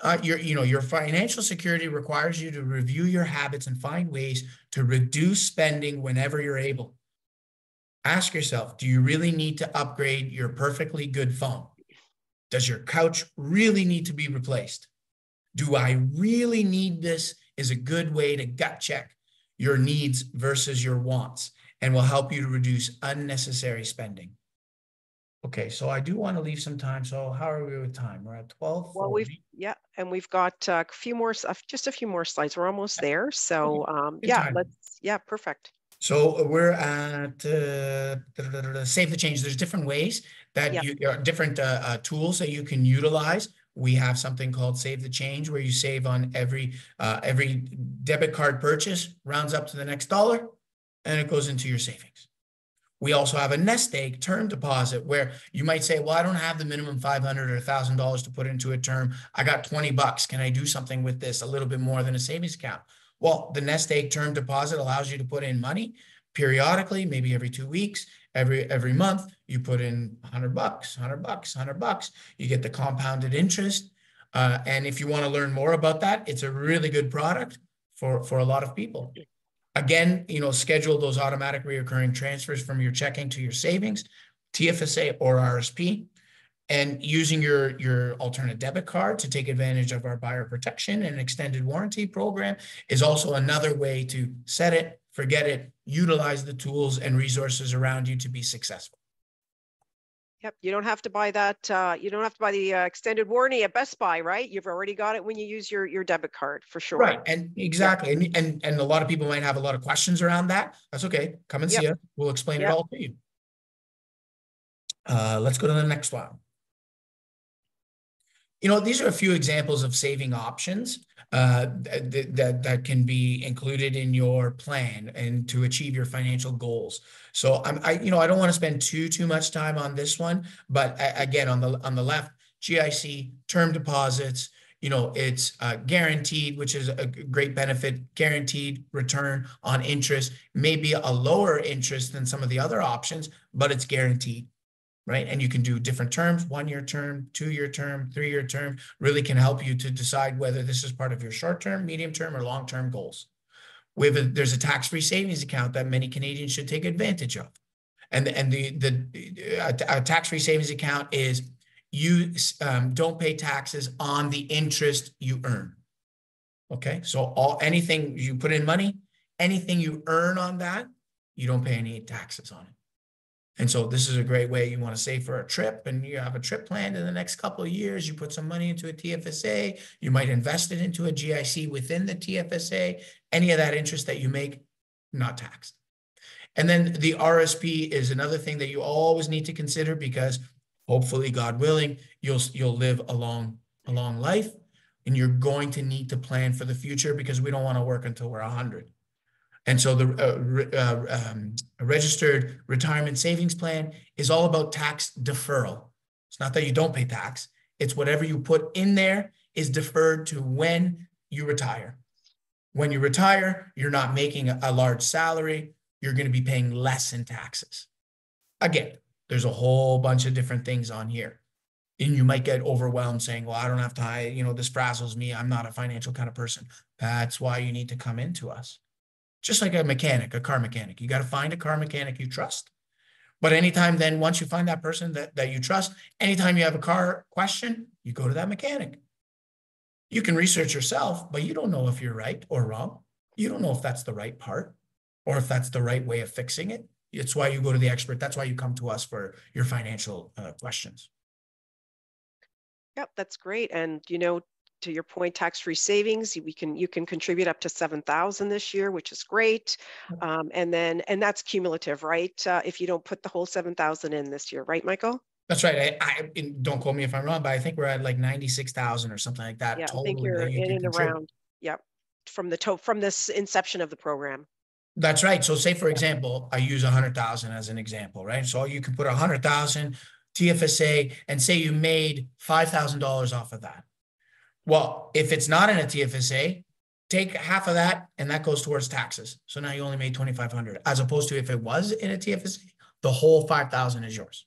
uh, your you know your financial security requires you to review your habits and find ways to reduce spending whenever you're able. Ask yourself do you really need to upgrade your perfectly good phone? Does your couch really need to be replaced? Do i really need this is a good way to gut check your needs versus your wants and will help you to reduce unnecessary spending Okay, so I do want to leave some time. So how are we with time? We're at twelve. Well, we've yeah, and we've got uh, a few more, just a few more slides. We're almost there. So um, yeah, time. let's yeah, perfect. So we're at uh, save the change. There's different ways that yeah. you different uh, uh, tools that you can utilize. We have something called Save the Change, where you save on every uh, every debit card purchase, rounds up to the next dollar, and it goes into your savings. We also have a nest egg term deposit where you might say, well, I don't have the minimum 500 or $1,000 to put into a term. I got 20 bucks. Can I do something with this a little bit more than a savings account? Well, the nest egg term deposit allows you to put in money periodically, maybe every two weeks, every every month. You put in 100 bucks, 100 bucks, 100 bucks. You get the compounded interest. Uh, and if you want to learn more about that, it's a really good product for, for a lot of people. Again, you know, schedule those automatic reoccurring transfers from your checking to your savings, TFSA or RSP, and using your, your Alterna debit card to take advantage of our buyer protection and extended warranty program is also another way to set it, forget it, utilize the tools and resources around you to be successful. Yep, you don't have to buy that. Uh, you don't have to buy the uh, extended warranty at Best Buy, right? You've already got it when you use your your debit card for sure. Right, and exactly, and and and a lot of people might have a lot of questions around that. That's okay. Come and yep. see us. We'll explain yep. it all to you. Uh, let's go to the next one. You know, these are a few examples of saving options uh, that, that, that can be included in your plan and to achieve your financial goals. So I'm, I, you know, I don't want to spend too, too much time on this one, but again, on the, on the left, GIC term deposits, you know, it's uh, guaranteed, which is a great benefit, guaranteed return on interest, maybe a lower interest than some of the other options, but it's guaranteed right? And you can do different terms, one-year term, two-year term, three-year term, really can help you to decide whether this is part of your short-term, medium-term, or long-term goals. We a, there's a tax-free savings account that many Canadians should take advantage of. And, and the, the a, a tax-free savings account is you um, don't pay taxes on the interest you earn. Okay, so all anything you put in money, anything you earn on that, you don't pay any taxes on it. And so this is a great way you want to save for a trip and you have a trip planned in the next couple of years. You put some money into a TFSA. You might invest it into a GIC within the TFSA. Any of that interest that you make, not taxed. And then the RSP is another thing that you always need to consider because hopefully, God willing, you'll you'll live a long, a long life and you're going to need to plan for the future because we don't want to work until we're 100. And so the uh, uh, um, registered retirement savings plan is all about tax deferral. It's not that you don't pay tax. It's whatever you put in there is deferred to when you retire. When you retire, you're not making a, a large salary. You're going to be paying less in taxes. Again, there's a whole bunch of different things on here. And you might get overwhelmed saying, well, I don't have to, you know, this frazzles me. I'm not a financial kind of person. That's why you need to come into us just like a mechanic, a car mechanic. You got to find a car mechanic you trust. But anytime then, once you find that person that, that you trust, anytime you have a car question, you go to that mechanic. You can research yourself, but you don't know if you're right or wrong. You don't know if that's the right part or if that's the right way of fixing it. It's why you go to the expert. That's why you come to us for your financial uh, questions. Yep, that's great. And, you know, to your point, tax-free savings, we can you can contribute up to seven thousand this year, which is great. Um, and then and that's cumulative, right? Uh, if you don't put the whole seven thousand in this year, right, Michael? That's right. I, I don't quote me if I'm wrong, but I think we're at like ninety six thousand or something like that. Yeah, I think you're you in and contribute. around. Yep, from the to from this inception of the program. That's right. So say for example, I use a hundred thousand as an example, right? So you can put a hundred thousand TFSA and say you made five thousand dollars off of that well, if it's not in a TFSA, take half of that and that goes towards taxes. So now you only made 2,500 as opposed to if it was in a TFSA, the whole 5,000 is yours.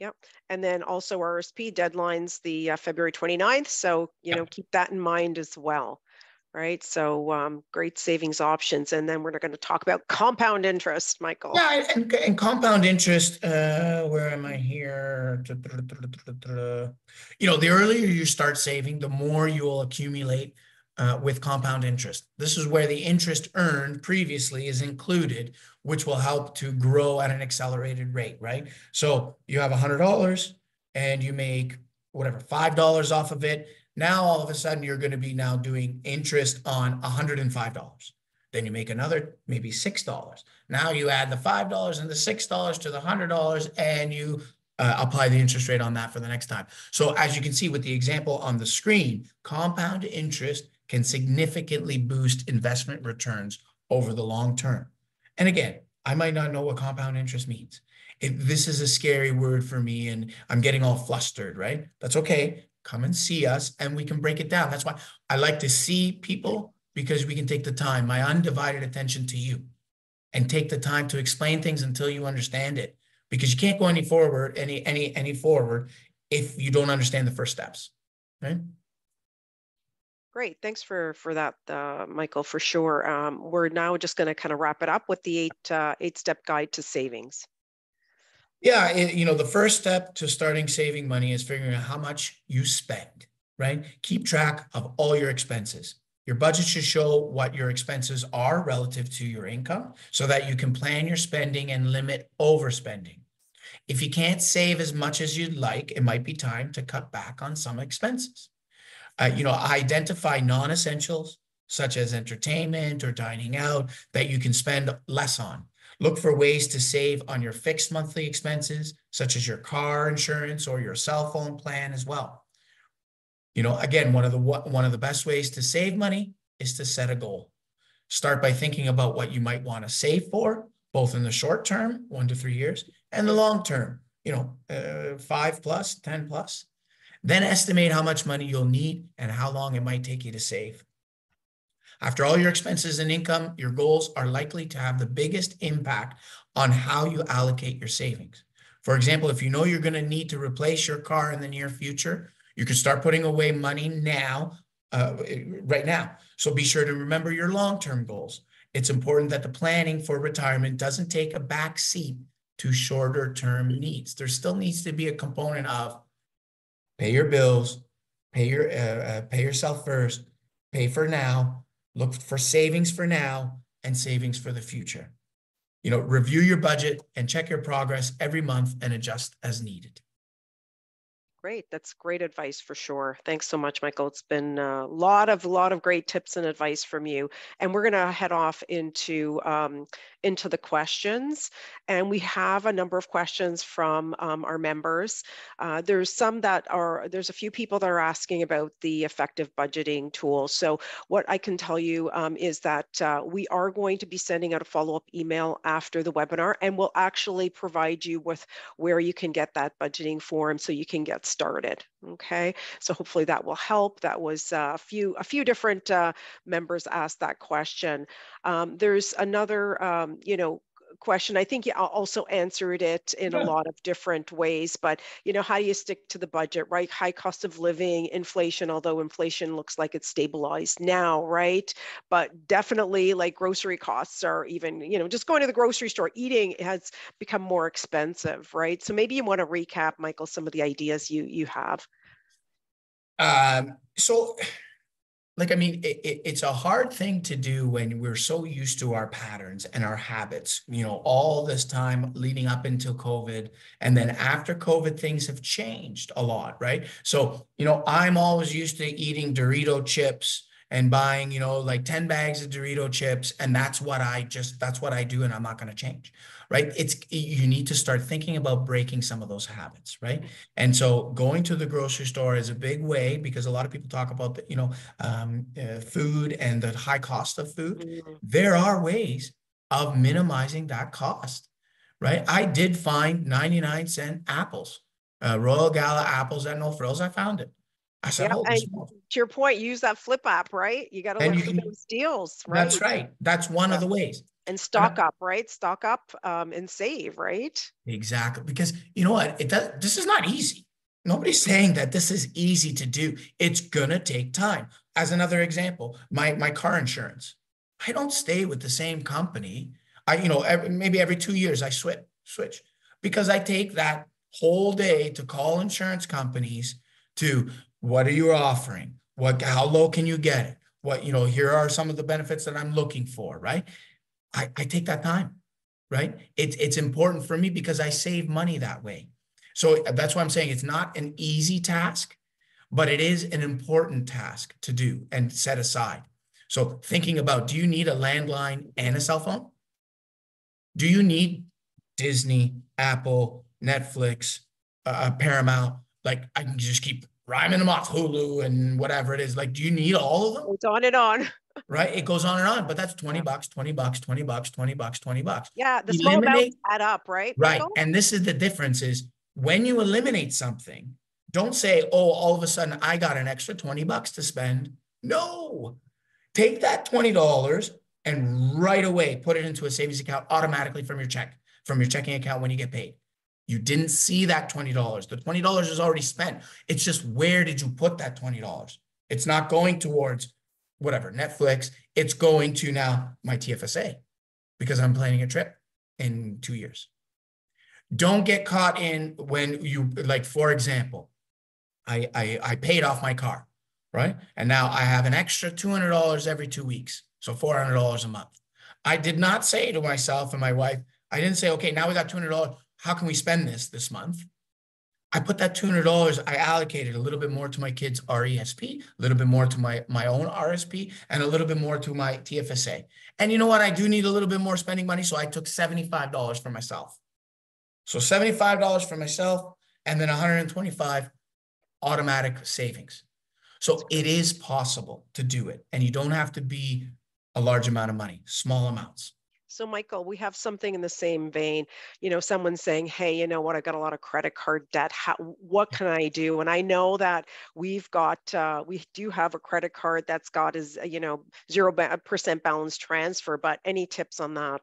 Yep. And then also RSP deadlines the uh, February 29th. So, you yep. know, keep that in mind as well right? So um, great savings options. And then we're going to talk about compound interest, Michael. Yeah, and, and compound interest, uh, where am I here? You know, the earlier you start saving, the more you will accumulate uh, with compound interest. This is where the interest earned previously is included, which will help to grow at an accelerated rate, right? So you have $100 and you make whatever, $5 off of it now all of a sudden you're going to be now doing interest on $105. Then you make another maybe $6. Now you add the $5 and the $6 to the $100 and you uh, apply the interest rate on that for the next time. So as you can see with the example on the screen, compound interest can significantly boost investment returns over the long term. And again, I might not know what compound interest means. If this is a scary word for me and I'm getting all flustered, right? That's okay come and see us and we can break it down. That's why I like to see people because we can take the time, my undivided attention to you and take the time to explain things until you understand it because you can't go any forward, any, any, any forward if you don't understand the first steps, right? Great, thanks for for that, uh, Michael. For sure, um, we're now just going to kind of wrap it up with the eight uh, eight step guide to savings. Yeah, it, you know, the first step to starting saving money is figuring out how much you spend, right? Keep track of all your expenses. Your budget should show what your expenses are relative to your income so that you can plan your spending and limit overspending. If you can't save as much as you'd like, it might be time to cut back on some expenses. Uh, you know, identify non-essentials such as entertainment or dining out that you can spend less on. Look for ways to save on your fixed monthly expenses, such as your car insurance or your cell phone plan as well. You know, again, one of the one of the best ways to save money is to set a goal. Start by thinking about what you might want to save for, both in the short term, one to three years, and the long term, you know, uh, five plus, 10 plus. Then estimate how much money you'll need and how long it might take you to save. After all your expenses and income, your goals are likely to have the biggest impact on how you allocate your savings. For example, if you know you're going to need to replace your car in the near future, you can start putting away money now, uh, right now. So be sure to remember your long-term goals. It's important that the planning for retirement doesn't take a back seat to shorter term needs. There still needs to be a component of pay your bills, pay your uh, uh, pay yourself first, pay for now, Look for savings for now and savings for the future. you know, review your budget and check your progress every month and adjust as needed. Great. That's great advice for sure. Thanks so much, Michael. It's been a lot of lot of great tips and advice from you. And we're going to head off into um, into the questions. And we have a number of questions from um, our members. Uh, there's some that are there's a few people that are asking about the effective budgeting tool. So what I can tell you um, is that uh, we are going to be sending out a follow up email after the webinar, and we'll actually provide you with where you can get that budgeting form so you can get started. Okay, so hopefully that will help. That was uh, a few a few different uh, members asked that question. Um, there's another, um, you know, question. I think you also answered it in yeah. a lot of different ways, but you know, how do you stick to the budget, right? High cost of living, inflation, although inflation looks like it's stabilized now, right? But definitely like grocery costs are even, you know, just going to the grocery store, eating has become more expensive, right? So maybe you want to recap, Michael, some of the ideas you you have. Um, so like i mean it, it, it's a hard thing to do when we're so used to our patterns and our habits you know all this time leading up into covid and then after covid things have changed a lot right so you know i'm always used to eating dorito chips and buying, you know, like 10 bags of Dorito chips. And that's what I just, that's what I do. And I'm not going to change, right? It's, you need to start thinking about breaking some of those habits, right? And so going to the grocery store is a big way because a lot of people talk about, the, you know, um, uh, food and the high cost of food. Mm-hmm. There are ways of minimizing that cost, right? I did find 99 cent apples, uh, Royal Gala apples at No Frills. I found it. I said, yeah, and to your point, use that Flipp app, right? You got to look for those deals, right? That's right. That's one yeah. of the ways. And stock up, right? Stock up um, and save, right? Exactly. Because you know what? It does. This is not easy. Nobody's saying that this is easy to do. It's gonna take time. As another example, my my car insurance. I don't stay with the same company. I, you know, every, maybe every two years I switch switch because I take that whole day to call insurance companies to what are you offering? What, how low can you get it? What, you know, here are some of the benefits that I'm looking for, right? I, I take that time, right? It's, it's important for me because I save money that way. So that's why I'm saying it's not an easy task, but it is an important task to do and set aside. So thinking about, do you need a landline and a cell phone? Do you need Disney, Apple, Netflix, uh, Paramount? Like I can just keep rhyming them off Hulu and whatever it is. Like, do you need all of them? It's on and on. Right? It goes on and on, but that's 20 bucks, 20 bucks, 20 bucks, 20 bucks, 20 bucks. Yeah, the small amounts add up, right? Right. Michael? And this is the difference is when you eliminate something, don't say, oh, all of a sudden I got an extra 20 bucks to spend. No. Take that $20 and right away put it into a savings account automatically from your check, from your checking account when you get paid. You didn't see that $20. The $20 is already spent. It's just where did you put that $20? It's not going towards whatever, Netflix. It's going to now my TFSA because I'm planning a trip in two years. Don't get caught in when you, like, for example, I, I, I paid off my car, right? And now I have an extra $200 every two weeks. So $400 a month. I did not say to myself and my wife, I didn't say, okay, now we got $200 how can we spend this this month? I put that $200, I allocated a little bit more to my kids' RESP, a little bit more to my, my own RSP, and a little bit more to my TFSA. And you know what? I do need a little bit more spending money. So I took $75 for myself. So $75 for myself, and then 125 automatic savings. So it is possible to do it. And you don't have to be a large amount of money, small amounts. So, Michael, we have something in the same vein. You know, someone saying, "Hey, you know what? I've got a lot of credit card debt. How, what can I do?" And I know that we've got, uh, we do have a credit card that's got is you know zero percent balance transfer. But any tips on that?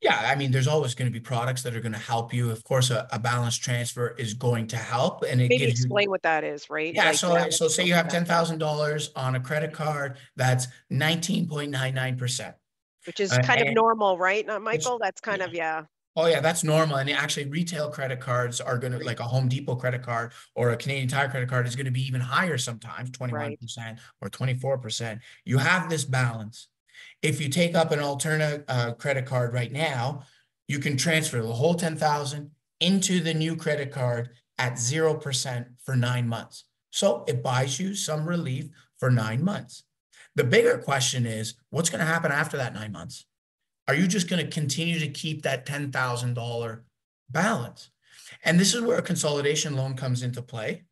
Yeah, I mean, there's always going to be products that are going to help you. Of course, a, a balance transfer is going to help, and it maybe gives explain you, what that is, right? Yeah, like, so yeah, so say you have ten thousand dollars on a credit card, that's nineteen point nine nine percent which is uh, kind of normal, right? Not Michael. That's kind yeah. of yeah. Oh yeah, that's normal. And actually, retail credit cards are going to like a Home Depot credit card or a Canadian Tire credit card is going to be even higher sometimes, twenty one percent or twenty four percent. You have this balance. If you take up an Alterna uh, credit card right now, you can transfer the whole 10,000 into the new credit card at 0% for nine months. So it buys you some relief for nine months. The bigger question is what's going to happen after that nine months? Are you just going to continue to keep that $10,000 balance? And this is where a consolidation loan comes into play.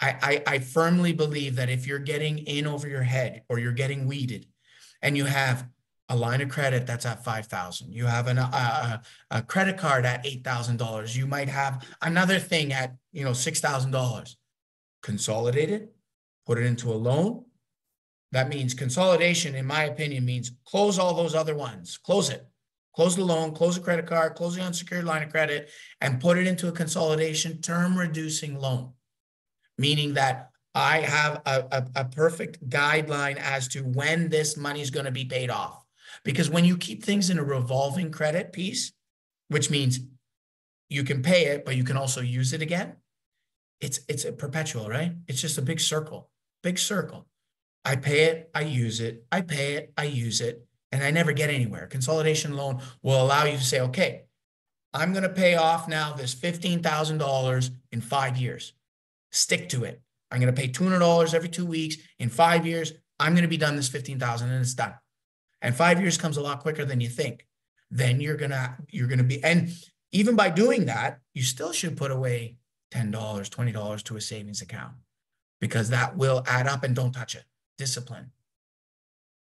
I, I, I firmly believe that if you're getting in over your head or you're getting weeded and you have a line of credit that's at 5000 you have an, a, a credit card at $8000 you might have another thing at you know $6000 consolidate it put it into a loan that means consolidation in my opinion means close all those other ones close it close the loan close the credit card close the unsecured line of credit and put it into a consolidation term reducing loan meaning that I have a, a, a, perfect guideline as to when this money is going to be paid off. Because when you keep things in a revolving credit piece, which means you can pay it, but you can also use it again, it's it's a perpetual, right? It's just a big circle, big circle. I pay it, I use it, I pay it, I use it, and I never get anywhere. Consolidation loan will allow you to say, okay, I'm going to pay off now this $15,000 in five years. Stick to it. I'm going to pay $200 every two weeks. In five years, I'm going to be done this 15,000 and it's done. And five years comes a lot quicker than you think. Then you're going to, you're going to be, and even by doing that, you still should put away $10, $20 to a savings account because that will add up and don't touch it. Discipline.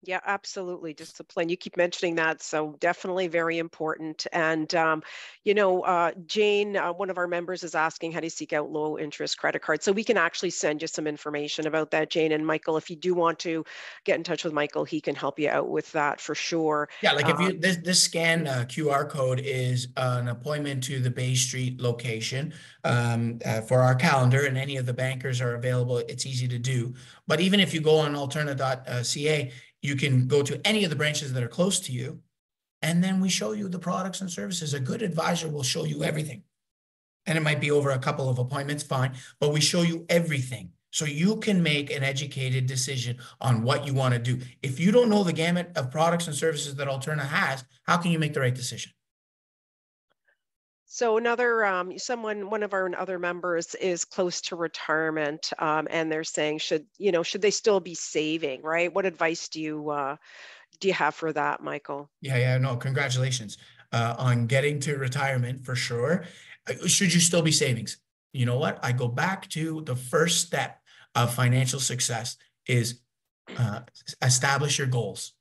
Yeah, absolutely. Discipline. You keep mentioning that. So definitely very important. And, um, you know, uh, Jane, uh, one of our members is asking how to seek out low interest credit cards. So we can actually send you some information about that, Jane. And Michael, if you do want to get in touch with Michael, he can help you out with that for sure. Yeah, like if you, um, this, this scan uh, QR code is an appointment to the Bay Street location um, uh, for our calendar and any of the bankers are available. It's easy to do. But even if you go on alterna.ca, you can go to any of the branches that are close to you, and then we show you the products and services. A good advisor will show you everything. And it might be over a couple of appointments, fine, but we show you everything. So you can make an educated decision on what you want to do. If you don't know the gamut of products and services that Alterna has, how can you make the right decision? So another, um, someone, one of our other members is close to retirement, um, and they're saying, should you know, should they still be saving, right? What advice do you uh, do you have for that, Michael? Yeah, yeah, no, congratulations uh, on getting to retirement for sure. Uh, should you still be savings? You know what? I go back to the first step of financial success is uh, establish your goals.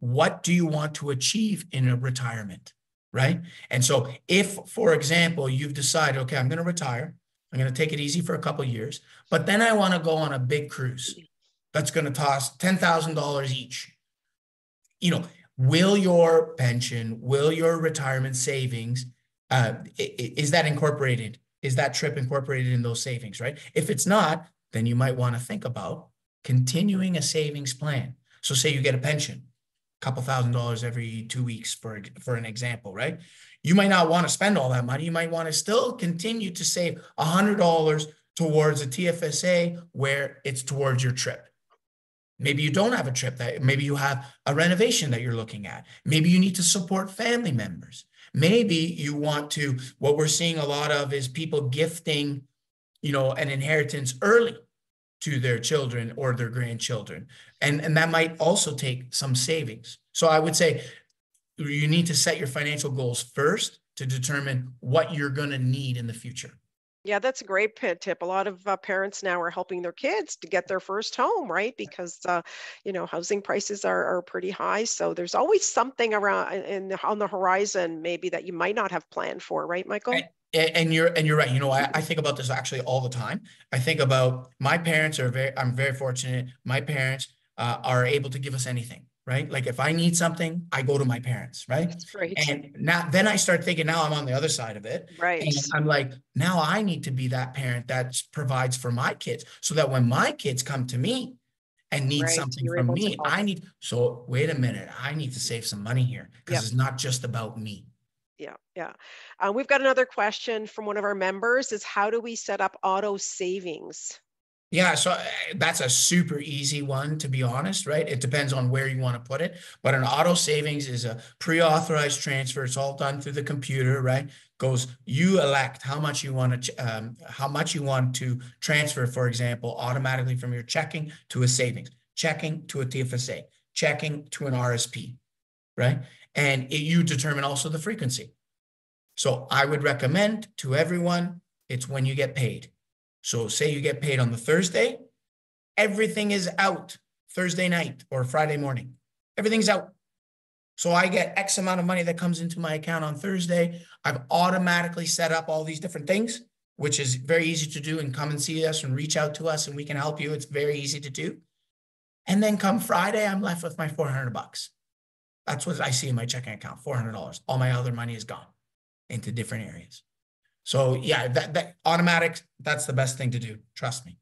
What do you want to achieve in a retirement? Right? And so if, for example, you've decided, okay, I'm going to retire, I'm going to take it easy for a couple years, but then I want to go on a big cruise that's going to toss $10,000 each. You know, will your pension, will your retirement savings, uh, is that incorporated? Is that trip incorporated in those savings, right? If it's not, then you might want to think about continuing a savings plan. So say you get a pension couple thousand dollars every two weeks for for an example right? You might not want to spend all that money. You might want to still continue to save a hundred dollars towards a tfsa where it's towards your trip. Maybe you don't have a trip that maybe you have a renovation that you're looking at. Maybe you need to support family members. Maybe you want to what we're seeing a lot of is people gifting you know an inheritance early to their children or their grandchildren. And, and that might also take some savings. So I would say you need to set your financial goals first to determine what you're going to need in the future. Yeah, that's a great tip. A lot of uh, parents now are helping their kids to get their first home, right? Because uh, you know housing prices are, are pretty high. So there's always something around in the, on the horizon, maybe that you might not have planned for, right, Michael? And you're and you're right. You know I, I think about this actually all the time. I think about my parents are very i'm very fortunate. My parents uh, are able to give us anything right? Like if i need something i go to my parents right? That's great. and now then i start thinking now i'm on the other side of it. Right. And i'm like now i need to be that parent that provides for my kids so that when my kids come to me and need right. something you're from me i need so wait a minute. I need to save some money here because yep. it's not just about me yeah, yeah. Uh, we've got another question from one of our members is how do we set up auto savings? Yeah, so uh, that's a super easy one, to be honest, right? It depends on where you want to put it. But an auto savings is a pre-authorized transfer. It's all done through the computer, right? Goes, you elect how much you want to, um, how much you want to transfer, for example, automatically from your checking to a savings, checking to a TFSA, checking to an RSP, right? And it, you determine also the frequency. So I would recommend to everyone, it's when you get paid. So say you get paid on the Thursday, everything is out Thursday night or Friday morning. Everything's out. So I get X amount of money that comes into my account on Thursday. I've automatically set up all these different things, which is very easy to do and come and see us and reach out to us and we can help you. It's very easy to do. And then come Friday, I'm left with my 400 bucks. That's what I see in my checking account, $400. All my other money is gone into different areas. So yeah, that, that automatic, that's the best thing to do. Trust me.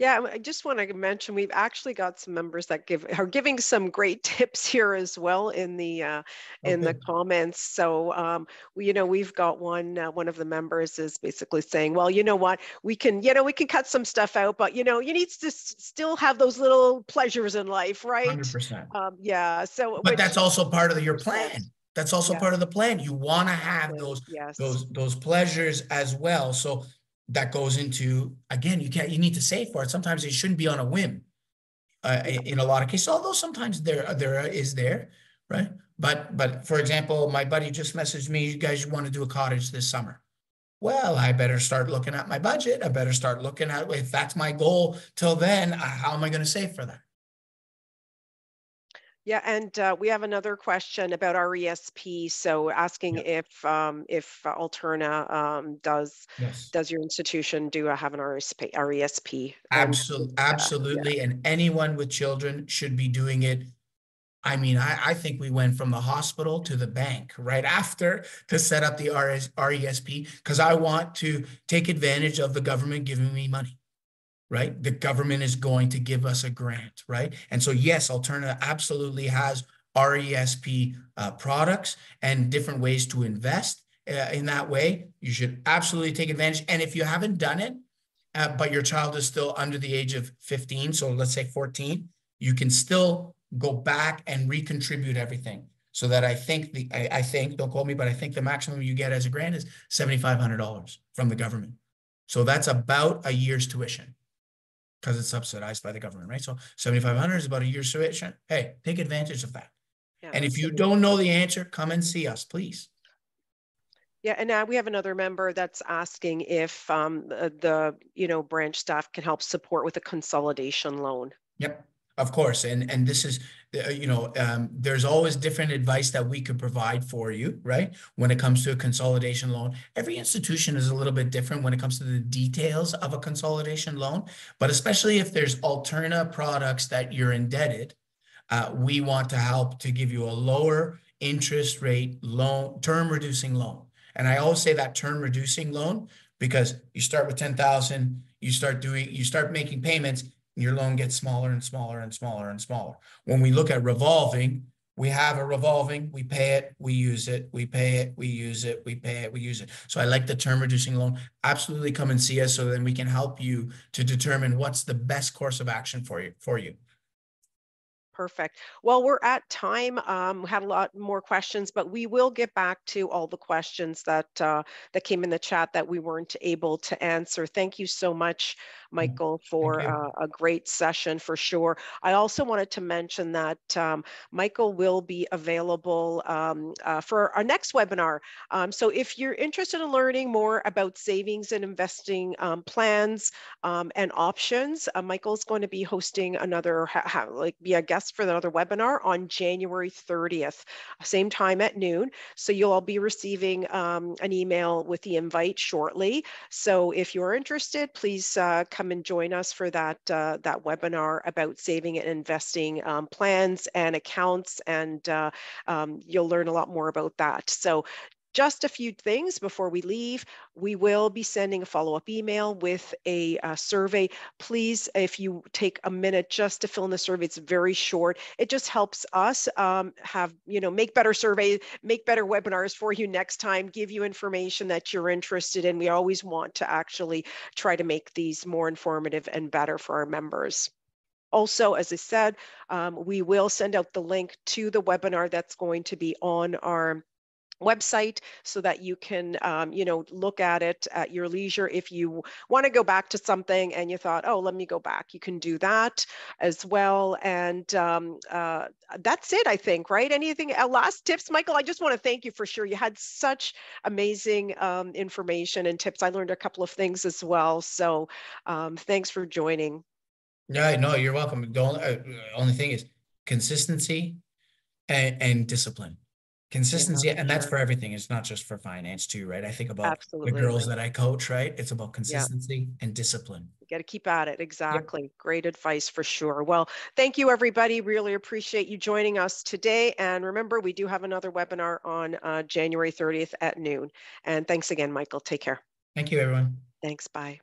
Yeah, I just want to mention we've actually got some members that give are giving some great tips here as well in the uh, in the comments. So um, we, you know, we've got one uh, one of the members is basically saying, well, you know what, we can, you know, we can cut some stuff out, but you know, you need to still have those little pleasures in life, right? Hundred percent. Um, yeah. So, but which, that's also part of your plan. That's also yeah. part of the plan. You want to have those yes. those those pleasures as well. So that goes into again, you can't you need to save for it. Sometimes it shouldn't be on a whim. Uh, in a lot of cases, although sometimes there there is there, right? But but for example, my buddy just messaged me, you guys want to do a cottage this summer. Well, I better start looking at my budget. I better start looking at if that's my goal till then, uh, how am I going to save for that? Yeah, and uh, we have another question about RESP. So asking if um, if Alterna um, does Yes. does your institution do have an RSP, RESP? Absolutely, absolutely. And anyone with children should be doing it. I mean, I, I think we went from the hospital to the bank right after to set up the RS, RESP because I want to take advantage of the government giving me money right? The government is going to give us a grant, right? And so, yes, Alterna absolutely has RESP uh, products and different ways to invest uh, in that way. You should absolutely take advantage. And if you haven't done it, uh, but your child is still under the age of 15, so let's say 14, you can still go back and recontribute everything. So that I think the I, I think don't quote me, but I think the maximum you get as a grant is seventy five hundred dollars from the government. So that's about a year's tuition because it's subsidized by the government, right? So 7,500 is about a year's tuition. Hey, take advantage of that. Yeah, and if you don't know the answer, come and see us, please. Yeah, and now we have another member that's asking if um, the, the, you know branch staff can help support with a consolidation loan. Yep. Of course, and and this is uh, you know um, there's always different advice that we could provide for you, right? When it comes to a consolidation loan, every institution is a little bit different when it comes to the details of a consolidation loan. But especially if there's alterna products that you're indebted, uh, we want to help to give you a lower interest rate loan, term reducing loan. And I always say that term reducing loan because you start with ten thousand, you start doing, you start making payments your loan gets smaller and smaller and smaller and smaller. When we look at revolving, we have a revolving, we pay it, we use it, we pay it, we use it, we pay it, we use it. So I like the term reducing loan. Absolutely come and see us so then we can help you to determine what's the best course of action for you for you. Perfect. Well, we're at time. Um, we had a lot more questions, but we will get back to all the questions that uh, that came in the chat that we weren't able to answer. Thank you so much. Michael, for uh, a great session for sure. I also wanted to mention that um, Michael will be available um, uh, for our next webinar. Um, so if you're interested in learning more about savings and investing um, plans um, and options, uh, Michael's going to be hosting another, like be a guest for another webinar on January 30th, same time at noon. So you'll all be receiving um, an email with the invite shortly. So if you're interested, please uh, come and join us for that, uh, that webinar about saving and investing um, plans and accounts, and uh, um, you'll learn a lot more about that. So just a few things before we leave. We will be sending a follow-up email with a uh, survey. Please, if you take a minute just to fill in the survey, it's very short. It just helps us um, have, you know, make better surveys, make better webinars for you next time, give you information that you're interested in. We always want to actually try to make these more informative and better for our members. Also, as I said, um, we will send out the link to the webinar that's going to be on our website so that you can um, you know look at it at your leisure if you want to go back to something and you thought oh let me go back. You can do that as well and um, uh, that's it i think right? Anything uh, last tips michael? I just want to thank you for sure. You had such amazing um, information and tips. I learned a couple of things as well so um, thanks for joining. Yeah, no, you're welcome. The only, uh, only thing is consistency and, and discipline. Consistency, and that's sure. for everything. It's not just for finance too, right? I think about the girls that I coach, right? It's about consistency and discipline. You got to keep at it. Exactly. Great advice for sure. Well, thank you, everybody. Really appreciate you joining us today. And remember, we do have another webinar on uh, January 30th at noon. And thanks again, Michael. Take care. Thank you, everyone. Thanks. Bye.